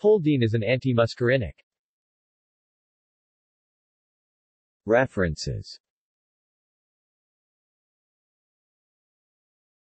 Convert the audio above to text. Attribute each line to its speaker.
Speaker 1: Poldine is an antimuscarinic. References